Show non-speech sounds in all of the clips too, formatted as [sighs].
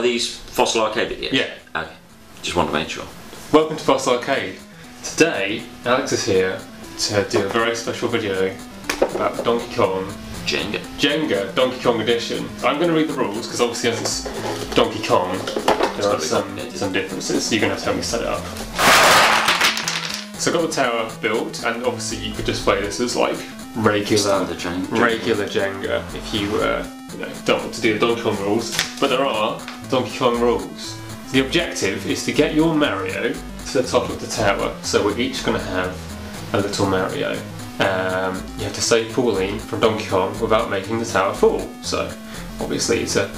Are these Fossil Arcade videos? Yeah. Okay. Just want to make sure. Welcome to Fossil Arcade. Today, Alex is here to do a very special video about Donkey Kong Jenga. Jenga Donkey Kong Edition. I'm going to read the rules because obviously as it's Donkey Kong, there are some, some differences. You're going to have to help me set it up. So I got the tower built, and obviously you could just play this as like regular Jenga. regular Jenga if you uh, you know, don't want to do the Donkey Kong rules. But there are Donkey Kong rules. The objective is to get your Mario to the top of the tower, so we're each going to have a little Mario. Um, you have to save Pauline from Donkey Kong without making the tower fall. So obviously it's a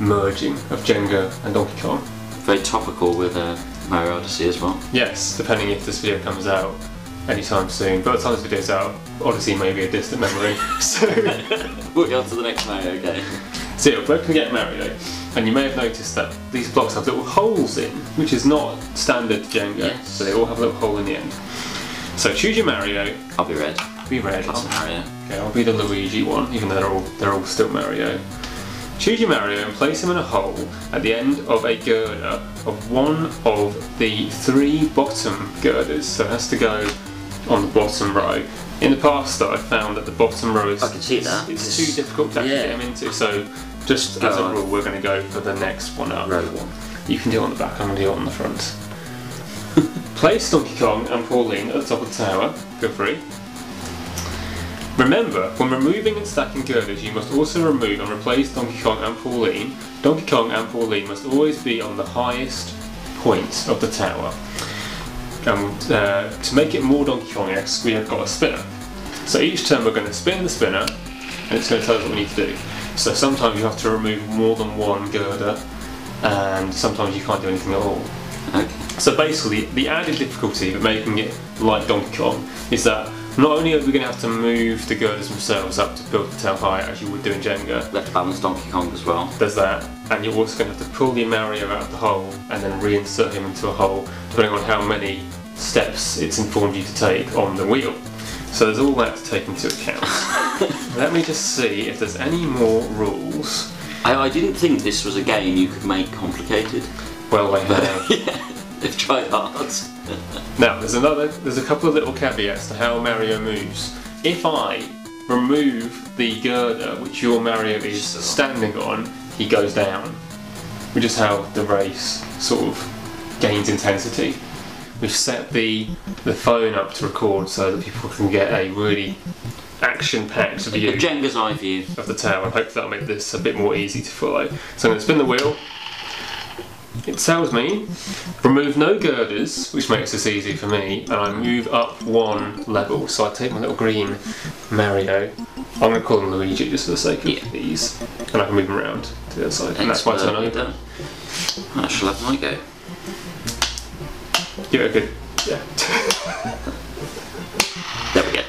merging of Jenga and Donkey Kong. Very topical with uh, Mario Odyssey as well. Yes, depending if this video comes out anytime soon. By the time this video's out, Odyssey may be a distant memory. [laughs] so Moving on to the next Mario game. We're going to get Mario, eh? and you may have noticed that these blocks have little holes in, which is not standard Jenga. Yes. So they all have a little hole in the end. So choose your Mario. Eh? I'll be red. Be red. That's Mario. Okay, I'll be the Luigi one, even though they're all they're all still Mario. Eh? Choose your Mario and place him in a hole at the end of a girder of one of the three bottom girders. So it has to go on the bottom row. In the past, though, I found that the bottom row is I can see that. It's too difficult to actually Yeah. get him into. So just Go as a on. rule, we're going to go for the next one up. Row one. You can do it on the back. I'm going to do it on the front. [laughs] Place Donkey Kong and Pauline at the top of the tower. Feel free. Remember, when removing and stacking girders, you must also remove and replace Donkey Kong and Pauline. Donkey Kong and Pauline must always be on the highest point of the tower. And uh, to make it more Donkey Kong-esque, we have got a spinner. So each turn we're going to spin the spinner, and it's going to tell us what we need to do. So sometimes you have to remove more than one girder, and sometimes you can't do anything at all. Okay. So basically, the added difficulty of making it like Donkey Kong is that not only are we going to have to move the girders themselves up to build the tower high as you would do in Jenga, have to balance Donkey Kong as well. there's that, and you're also going to have to pull the Mario out of the hole and then reinsert him into a hole, depending on how many steps it's informed you to take on the wheel. So there's all that to take into account. [laughs] Let me just see if there's any more rules. I, I didn't think this was a game you could make complicated. Well, they have. [laughs] yeah, they've tried hard. [laughs] Now, there's another. There's a couple of little caveats to how Mario moves. If I remove the girder which your Mario is standing on, he goes down, which is how the race sort of gains intensity. We've set the the phone up to record so that people can get a really action-packed view. A Jenga's eye view. of the tower, I hope that'll make this a bit more easy to follow. So I'm going to spin the wheel. It tells me remove no girders, which makes this easy for me, and I move up one level. So I take my little green Mario. I'm going to call him Luigi just for the sake of Yeah. ease, and I can move him around to the other side, and that's my turn Expertly over. I shall have my go. Give it a good, yeah. [laughs] There we go.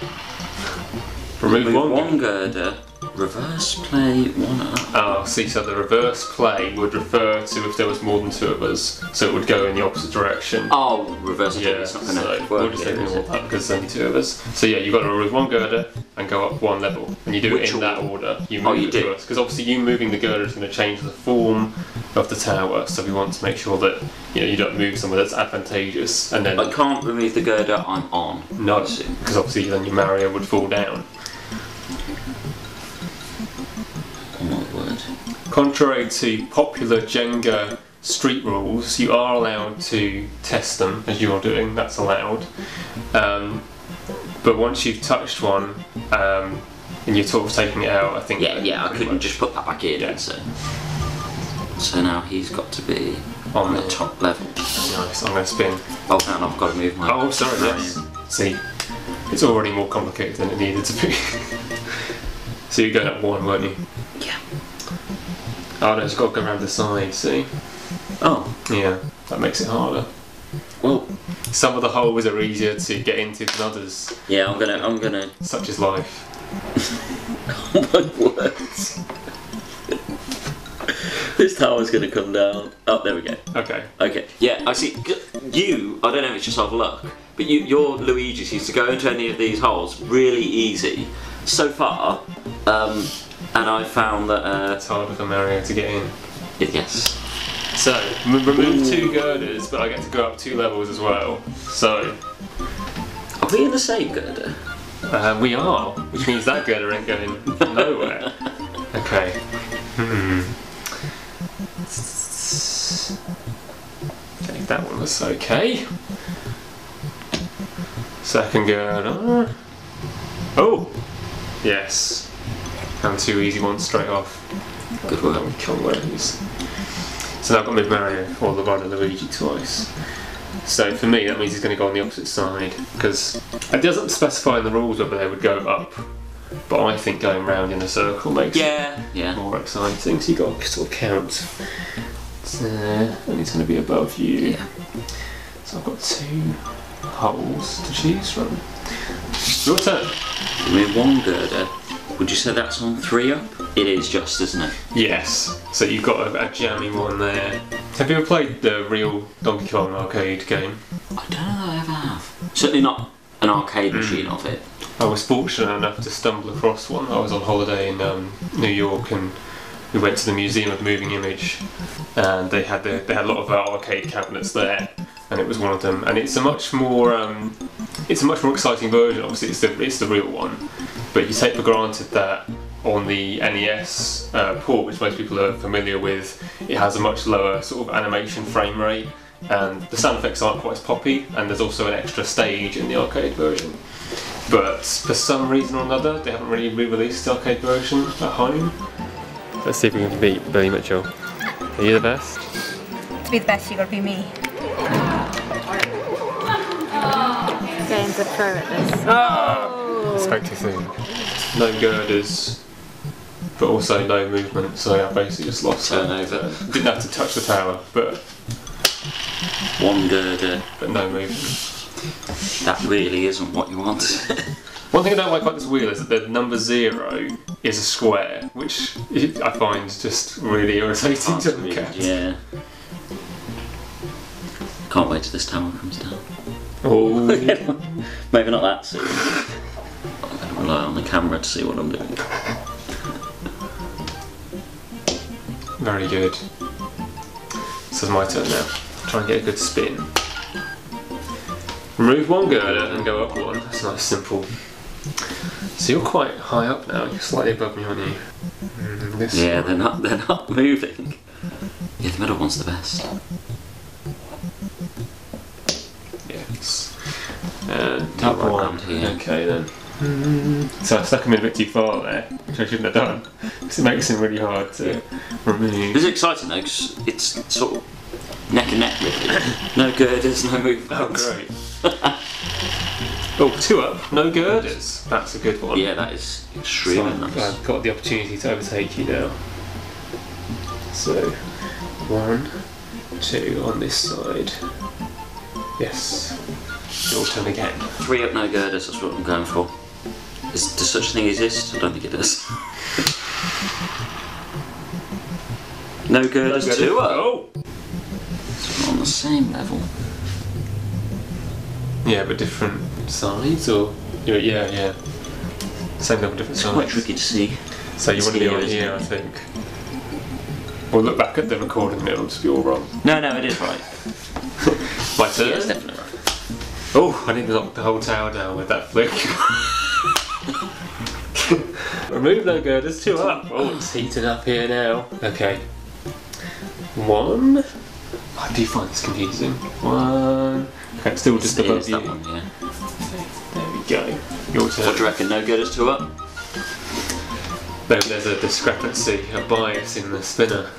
remove Move one. one girder, reverse play one up. Oh, see, so the reverse play would refer to if there was more than two of us, so it would go in the opposite direction. Oh, reverse play. Yeah, It's not going to we'll work just here, ignore that because there's only two of us. So yeah, you've got to remove one girder and go up one level, and you do Which it in that order. You Oh, move you it do? because obviously you moving the girder is going to change the form of the tower. So we want to make sure that you know you don't move somewhere that's advantageous, and then I can't remove the girder I'm on. no, because obviously then your Mario would fall down. Contrary to popular Jenga street rules, you are allowed to test them as you're doing. That's allowed. Um, but once you've touched one um, and you're sort of taking it out, I think. Yeah, yeah, I couldn't much just put that back in. Yeah. So. so now he's got to be on on the top level. Nice. I'm going to spin. Oh, and I've got to move my. Oh, sorry. Yes. See, it's already more complicated than it needed to be. [laughs] so you're going up one, weren't you? Oh no, it's got to go around the side. See? Oh, Yeah, that makes it harder. well, Some of the holes are easier to get into than others, yeah, I'm gonna, I'm gonna. such as life. Oh my words. this tower's gonna come down. Oh, there we go. Okay. Okay, yeah, I see. You, I don't know if it's just off luck, but you, your Luigi seems to go into any of these holes really easy so far, um, and I found that. Uh, It's harder for Mario to get in. yes, So, m- remove two girders, but I get to go up two levels as well. So, Are we in the same girder? uh, we are, which means that girder ain't going nowhere. [laughs] Okay. Hmm. Okay, that one was okay. Second girder. Oh! Yes. And two easy ones straight off. Good work. Kill those. So now I've got mid Mario or Wario Luigi twice. So for me, that means he's going to go on the opposite side because it doesn't specify in the rules whether they would go up, but I think going round in a circle makes it Yeah, yeah. more exciting. So you got to sort of count. So, uh, and he's going to be above you. Yeah. So I've got two holes to choose from. Your turn. With one girder, would you say that's on three up? It is just, isn't it? Yes. So you've got a, a jammy one there. Have you ever played the real Donkey Kong arcade game? I don't know that I ever have. Certainly not an arcade machine of it. I was fortunate enough to stumble across one. I was on holiday in um, New York and we went to the Museum of Moving Image and they had the, they had a lot of arcade cabinets there and it was one of them and it's a much more um, it's a much more exciting version obviously it's the, it's the real one but you take for granted that on the NES uh, port which most people are familiar with it has a much lower sort of animation frame rate and the sound effects aren't quite as poppy and there's also an extra stage in the arcade version but for some reason or another, they haven't really re-released the arcade version at home. Let's see if we can beat Billy Mitchell. Are you the best? To be the best, you've gotta be me. Graeme's a pro at this. Oh! Spoke too soon. No girders, but also no movement, so I basically just lost that. Turnover. Didn't have to touch the tower, but One girder. but no movement. That really isn't what you want. [laughs] One thing I don't like about this wheel is that the number zero is a square, which I find just really irritating to look at. yeah. Can't wait till this tower comes down. Oh, [laughs] Maybe not that soon. [laughs] I'm going to rely on the camera to see what I'm doing. very good. So it's my turn now. Try and get a good spin. Remove one girder and go up one. That's nice, simple. So you're quite high up now. You're slightly above me, aren't you? Mm, Yeah, one. they're not. They're not [laughs] moving. Yeah, the middle one's the best. Yes. And Top one. here. Okay then. So I stuck him in a bit too far there, which I shouldn't have done, because it makes him really hard to remove. It's exciting though, 'cause it's sort of neck and neck really. No girders, no movement. Oh, great. [laughs] oh, two up, no girders. That's a good one. Yeah, that is So extremely I've, nice. I've got the opportunity to overtake you now. So, one, two on this side. Yes. Your turn again. Three up, no girders. That's what I'm going for. Is, does such a thing exist? I don't think it does. no girders, two up. Oh! We're on the same level. Yeah, but different sides, or yeah, yeah, yeah. Same level, different It's quite tricky to see. So you It's want to be on here, it? I think. We'll look back at the recording and it'll just be all wrong. No, no, it is right. [laughs] My turn. Yeah, it's definitely right. Oh, I need to knock the whole tower down with that flick. [laughs] Remove no girders, two up. Oh, it's heated up here now. Okay. One. I do find this confusing. One. Okay, it's still just It above is you. that one, yeah. There we go. Your turn. What do you reckon? No girders, two up. There- There's a discrepancy, a bias in the spinner.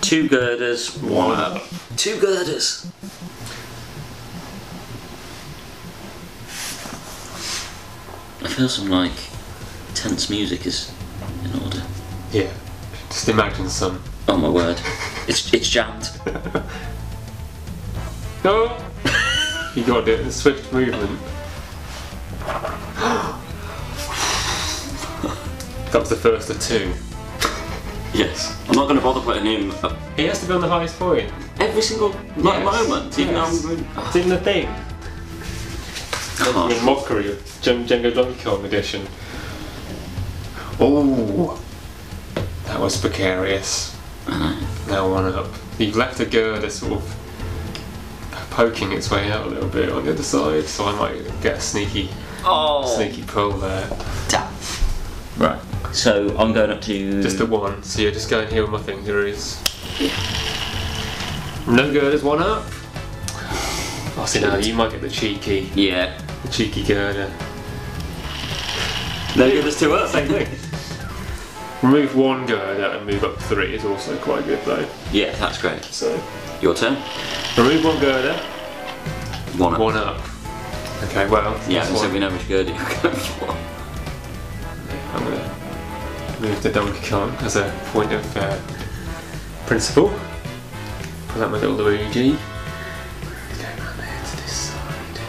Two girders, one One up. up. Two girders. I feel some like tense music is in order. Yeah. Just imagine some. Oh my word. It's it's jammed. [laughs] No! you got it. the Swift movement. [gasps] that was the first of two. Yes. I'm not going to bother putting him up He has to be on the highest point. every single Yes, moment, even yes. though I'm It's in the thing. Oh, In mockery of Jenga Donkey Kong edition. Oh, that was precarious. I know. Now one up. You've left a girder sort of poking its way out a little bit on the other side, so I might get a sneaky, Oh, sneaky pull there. damn. Right. So I'm going up to Just the one, so you're just going here with my finger is. No girders, one up. [sighs] Oh, see now you might get the cheeky, yeah. the cheeky girder. No good as two up. Same thing. Remove one girder and move up three is also quite good though. Yeah, that's great. So Your turn. remove one girder, One up. one up. Okay, well, Yeah, so one- we know which girl you're going for. I'm gonna move the Donkey Kong as a point of uh, principle. Pull out my little Luigi. Go around there to this side.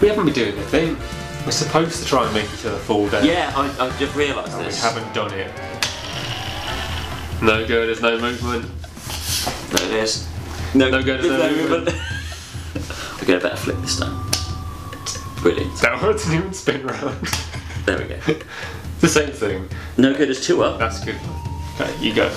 We haven't been doing the thing. We're supposed to try and make each other fall down. Yeah, I, I just realised this. We haven't done it. No good, there's no movement. There it is. No, No good, there's no movement. we get a better flip this time. Brilliant. That one didn't even spin round. There we go. [laughs] the same thing. No good as two up. That's good. Okay, you go.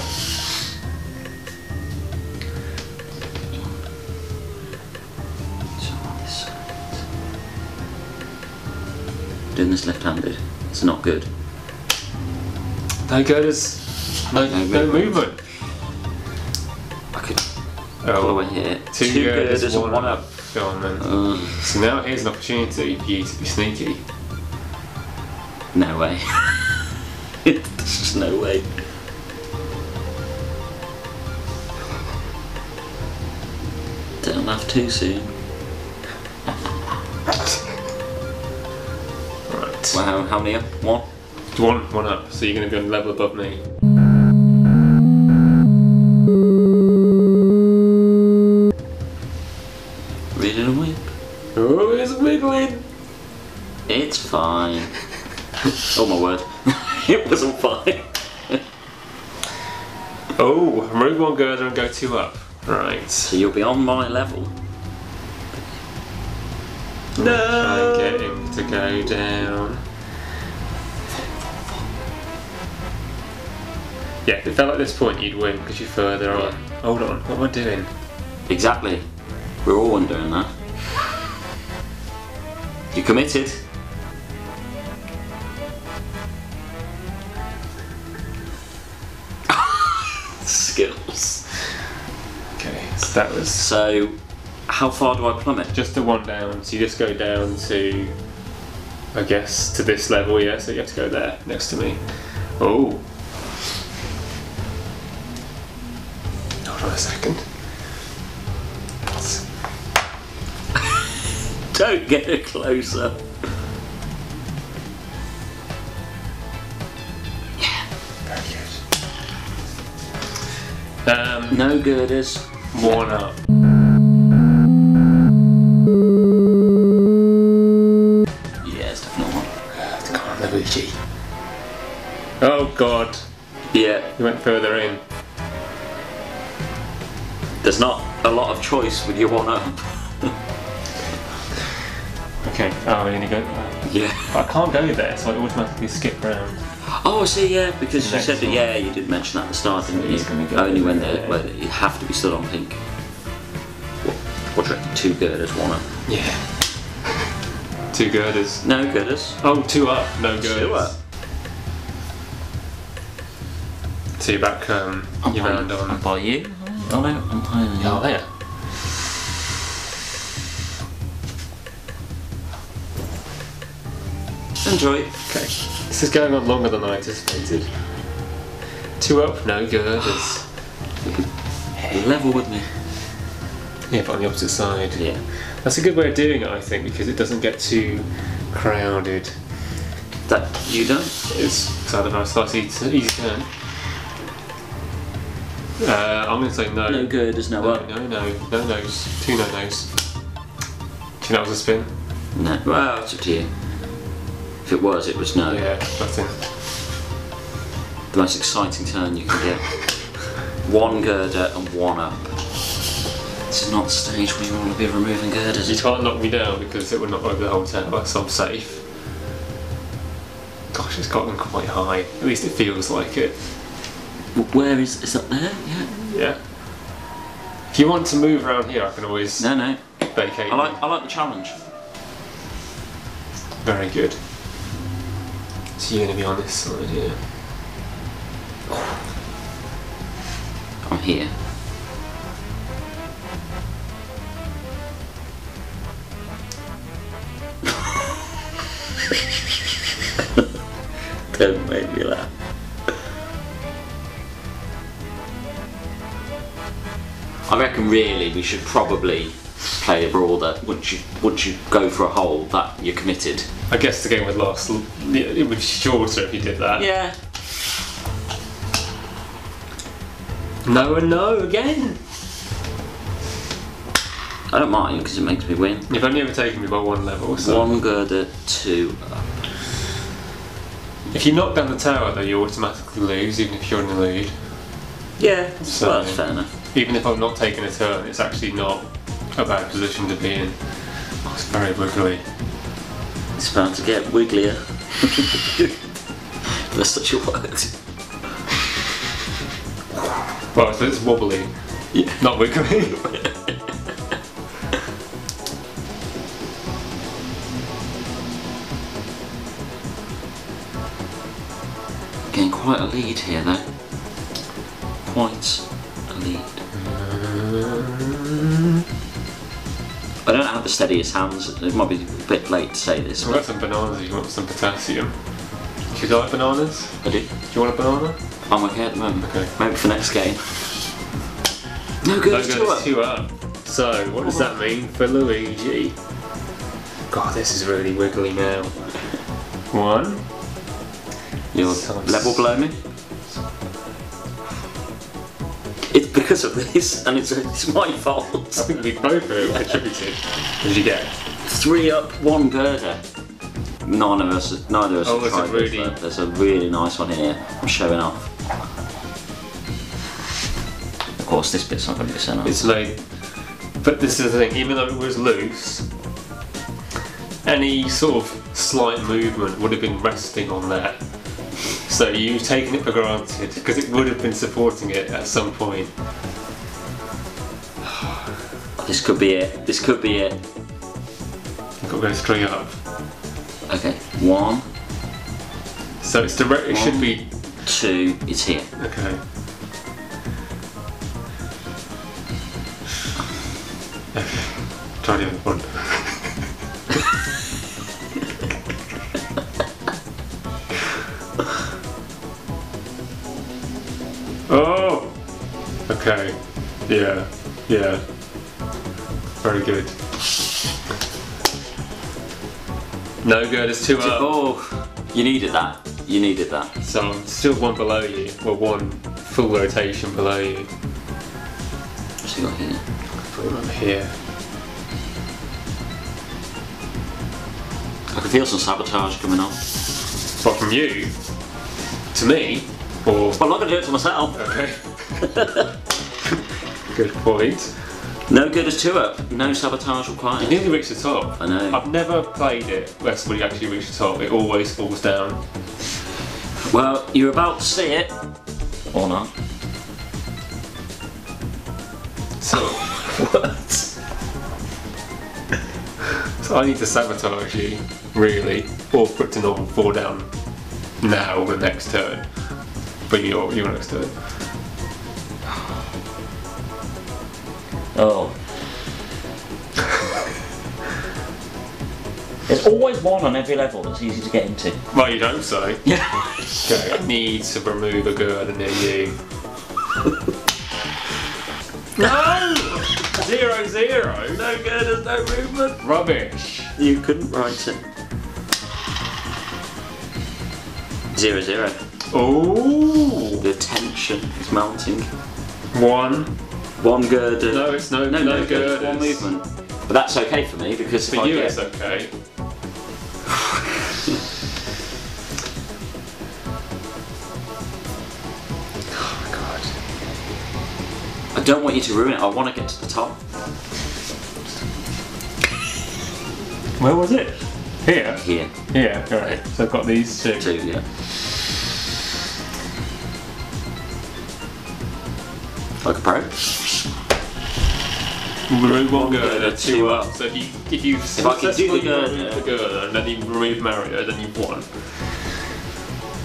This left-handed. It's not good. No good as no, No no movement. movement. I could pull away here. Two, Two good girders as one, one up. up. Go on then. Uh, So now here's an opportunity for you to be sneaky. no way. [laughs] There's just no way. Don't laugh too soon. Wow, how many up? One? One, one up. So you're going to be on level above me. Ready to whip? Oh, it's wiggling. It's fine. [laughs] oh my word. [laughs] it wasn't fine. [laughs] Oh, remove one girder and go two up. Right. So you'll be on my level. Try and get him to go down. Yeah, if it felt at this point you'd win because you're further on. Hold on, what am I doing? Exactly. We're all wondering that. You committed? [laughs] Skills. Okay, so that was So, how far do I plummet? just the one down. So you just go down to, I guess, to this level, yeah? So you have to go there next to me. Oh. A second. [laughs] Don't get it closer. Very good. Um, No girders. one up. Yeah, it's definitely one. Come on, Luigi. Oh god, Yeah, you went further in. There's not a lot of choice with your one up. [laughs] Okay, oh, you only go. uh, Yeah. I can't go there, so I automatically skip round. Oh, I see, yeah, because you said that, yeah, you did mention that at the start, didn't you? gonna go Only when there. they where you have to be stood on pink. What, what do you reckon? Two girders, one up. Yeah. Two girders. No girders. Oh, two up, no girders. Two up. So you're back, um, you're by, round I'm on. by you. Oh no, I'm higher than you. Oh, there. Enjoy. Okay. This is going on longer than I anticipated. Two up, no girders. [sighs] Level with me. Yeah, but on the opposite side. Yeah. That's a good way of doing it, I think, because it doesn't get too crowded. That you don't. It's kind of a nice, easy, easy turn. Uh, I'm going to say no. No girders, no No, up. no, no, no nos. Two no nos. Do you think that was a spin? No. Well, it's up to you. If it was, it was no. Yeah, nothing. The most exciting turn you can get. one girder and one up. This is not the stage where you want to be removing girders. You can't knock me down because it would knock over the whole tower, so I'm safe. Gosh, it's gotten quite high. At least it feels like it. Where is is up there? Yeah. Yeah. If you want to move around here, I can always No, no. vacate. I like I like the challenge. Very good. So you're going to be on this side here. I'm here. Really we should probably play a brawl that once you once you go for a hole that you're committed. I guess the game would last. It would be shorter if you did that. Yeah. No and no again. I don't mind because it makes me win. You've only ever taken me by one level, so One girder, two up. if you knock down the tower, though, you automatically lose, even if you're in the lead. Yeah, So- well, that's fair enough. Even if I'm not taking a turn, it's actually not a bad position to be in. Oh, it's very wiggly. It's about to get wigglier. [laughs] That's such a word. Well, it's, it's wobbly, Yeah. not wiggly. [laughs] Getting quite a lead here though. I don't have the steadiest hands. It might be a bit late to say this, I've got some bananas if you want some potassium. Do you like bananas? I do. Do you want a banana? I'm okay at the moment. Okay. Maybe for next game. No good. No it's good, two it's up. two up. So, what does that mean for Luigi? God, this is really wiggly now. One. You're level below me. Because of this, and it's, it's my I fault. think [laughs] we both have contributed. Did you get? Three up, one girder. None of us, neither of us Oh, have tried this, really- but there's a really nice one here. I'm showing off. Of course, this bit's not going to be sent off. It's made. But this is the thing, even though it was loose, any sort of slight movement would have been resting on that. So you've taken it for granted because it would have been supporting it at some point. [sighs] This could be it. This could be it. You've got to go straight up. Okay, one, So it's direct. It should be two, it's here. okay. Okay. Try the other one. Okay. Yeah. Yeah. Very good. No good. It's two up. Oh, you needed that. You needed that. So I'm still one below you. Well, one full rotation below you. What's he got here? Put him up here. I can feel some sabotage coming on. What from you to me, or Well, I'm not going to do it to myself. okay. [laughs] Good point. No good as two up. No sabotage required. You nearly reached the top. I know. I've never played it where somebody actually reached the top. It always falls down. Well, you're about to see it. Or not. So, What? so I need to sabotage you, really, or put to normal fall down now or the next turn. But your your next turn. Oh. There's always one on every level that's easy to get into. Well, you don't say. Yeah. [laughs] Okay, I need to remove a girder near you. no! Zero zero! No good, there's no movement. Rubbish! You couldn't write it. Zero zero. Oh! The tension is mounting. One. One girder. No, it's no, no, no, no, good. One movement. But that's okay for me because if For I you, get, it's okay. oh god. I don't want you to ruin it. I want to get to the top. Where was it? Here? Here, Here, alright. So I've got these two. two. Yeah. Like a pro. Remove one girder, two up. So if you if you If I could do the girder- the girder and then you remove Mario, then you've won.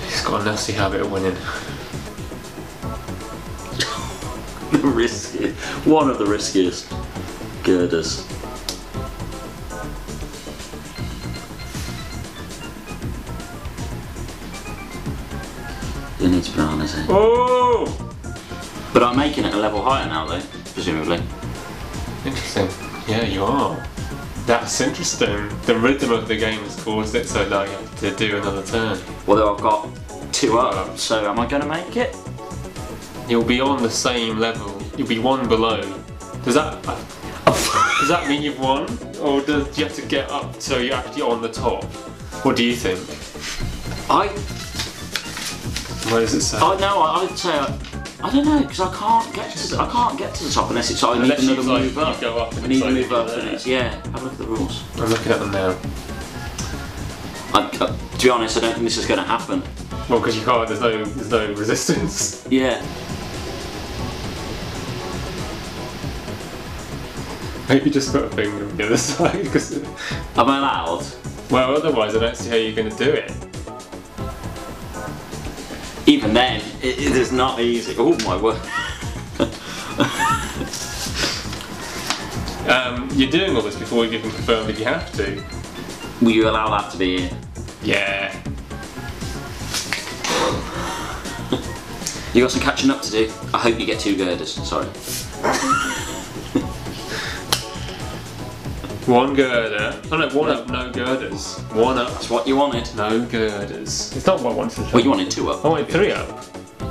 He's got a nasty habit of winning. [laughs] the riskiest, one of the riskiest girders. Who needs bananas here? Oh! But I'm making it a level higher now though, presumably. Interesting. Yeah, you are. That's interesting. The rhythm of the game has caused it so now you have to do another turn. Although I've got two up, so am I going to make it? You'll be on the same level. You'll be one below. Does that does that mean you've won, or does you have to get up so you're actually on the top? What do you think? I, Where does it say? I know. I, I'd say I, I don't know because I can't get to the, I can't get to the top unless it's I need Unless you, another like, move you up. go up and I need to like move up there. and it's yeah. Have a look at the rules. I'm looking at them now. I, uh, to be honest, I don't think this is going to happen. Well, because you can't. There's no there's no resistance. [laughs] Yeah. Maybe just put a finger on the other [laughs] side because. Am I allowed? Well, otherwise I don't see how you're going to do it. Even then, it, it is not easy. Oh my word. [laughs] Um, you're doing all this before you've even confirmed that you have to. Will you allow that to be in? Yeah. You got some catching up to do. I hope you get two girders. Sorry. [laughs] One girder. Oh no, one up, no girders. One up, That's what you wanted. no girders. It's not what I wanted. Well, you wanted two up. I wanted three up.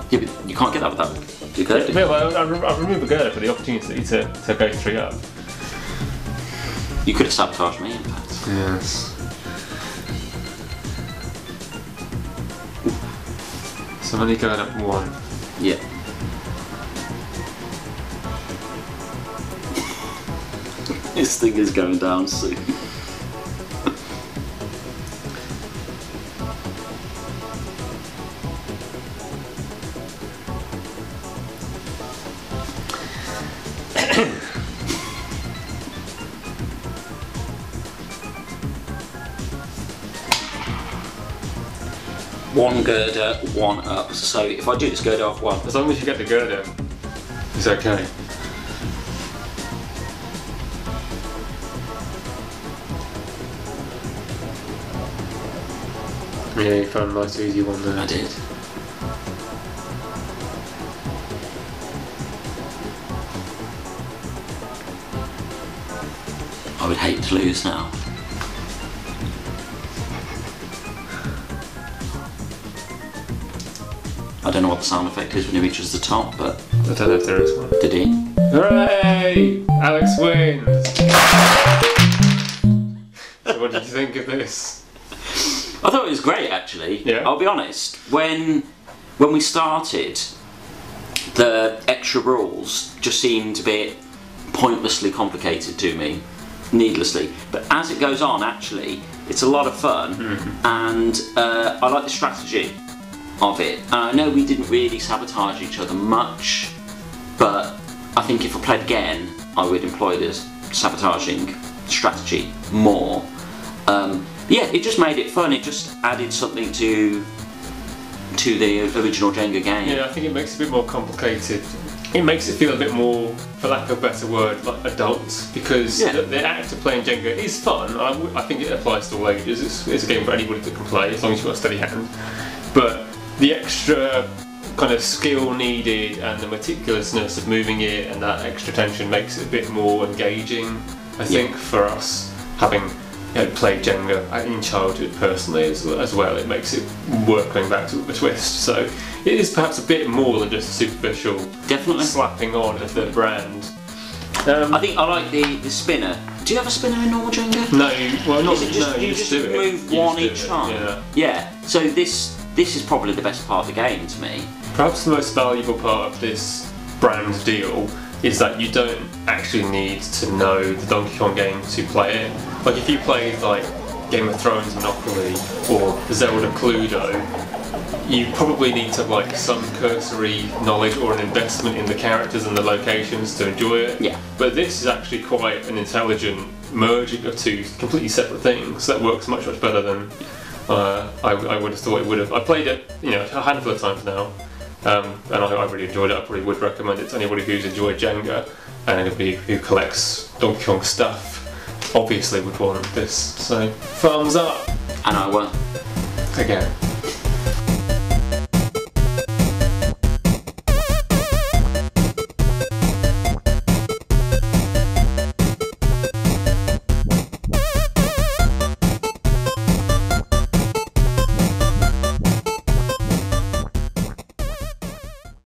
Yeah, but you can't get that without two girders. Yeah, well, I, I, I removed a girder for the opportunity to, to go three up. You could have sabotaged me, in fact. Yes. So I'm only going up one. Yeah. This thing is going down soon. one girder, one up. So if I do this girder off one, As long as you get the girder, it's okay. Yeah, you found a nice easy one there. I did. I would hate to lose now. I don't know what the sound effect is when he reaches the top, but I don't know if there is one. did he? Hooray! Alex wins! [laughs] so what did you think of this? I thought it was great actually. Yeah. I'll be honest. When when we started, the extra rules just seemed a bit pointlessly complicated to me, needlessly. But as it goes on, actually, it's a lot of fun, and uh, I like the strategy of it. And I know we didn't really sabotage each other much, but I think if I played again, I would employ this sabotaging strategy more. Um, yeah, it just made it fun. It just added something to to the original Jenga game. Yeah, I think it makes it a bit more complicated. It makes it feel a bit more, for lack of a better word, like adult because Yeah. the, the act of playing Jenga is fun. I think it applies to all ages. It's, it's a game for anybody that can play as long as you've got a steady hand. But the extra kind of skill needed and the meticulousness of moving it and that extra tension makes it a bit more engaging. I think for us having you know, played Jenga in childhood personally as, as well, it makes it work going back to a twist. So it is perhaps a bit more than just a superficial Definitely. slapping on of the brand. Um, I think I like the, the spinner. Do you have a spinner in normal Jenga? no, you- well, not just, no, you you just do move one just each time? Yeah. Yeah. So this this is probably the best part of the game to me. Perhaps the most valuable part of this brand deal is that you don't actually need to know the Donkey Kong game to play it. Like if you played like Game of Thrones Monopoly or Zelda Cluedo, you probably need to have like some cursory knowledge or an investment in the characters and the locations to enjoy it. Yeah. But this is actually quite an intelligent merging of two completely separate things that works much much better than uh, I, I would have thought it would have. I played it, you know, a handful of times now, um, and I, I really enjoyed it. I probably would recommend it to anybody who's enjoyed Jenga and anybody who collects Donkey Kong stuff. Obviously, would want this. So, thumbs up And I won. again.